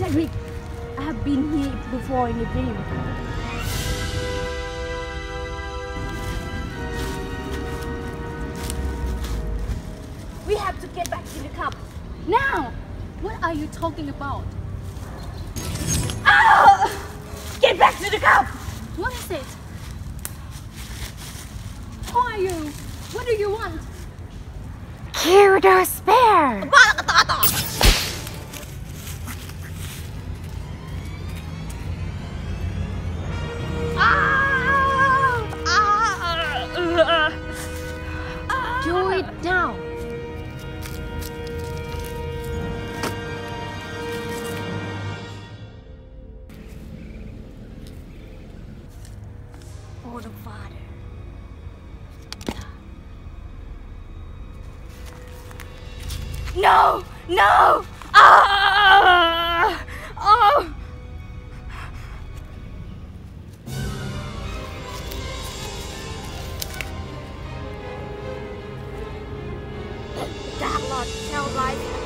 Cedric, I have been here before in a dream. We have to get back to the cup. Now! What are you talking about? Ah! Get back to the cup! What is it? Who are you? What do you want? Kill spare! Do it now! The father. No! No! Ah! Shall rise